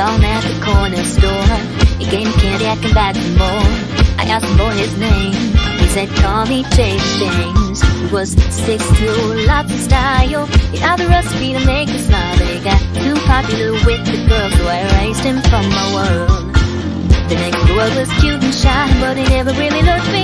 at the corner store. He gave me candy, I came back for more. I asked him for his name. He said, call me Jay James. He was six two, lots style. He had the recipe to make me smile, They got too popular with the girls, so I erased him from my world. The next boy was cute and shy, but he never really looked me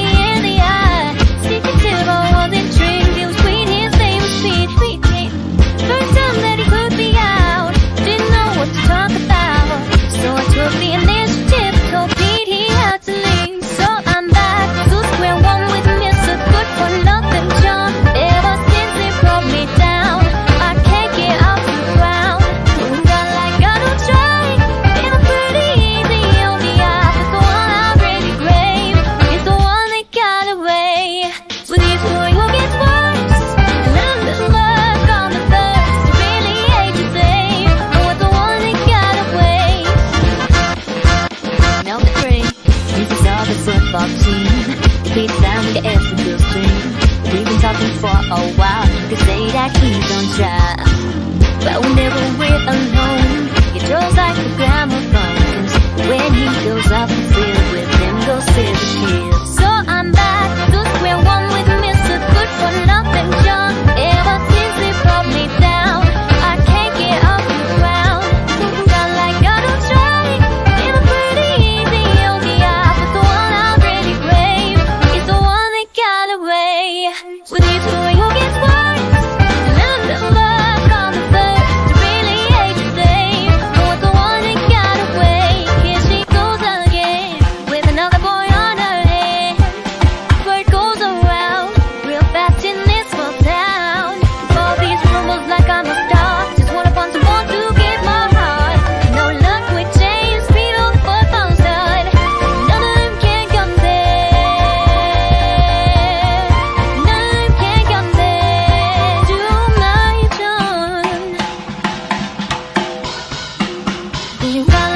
all the football team. The beat sound like an Essendon stream. We've been talking for a while, could say that he's on track. But whenever we're alone, with you got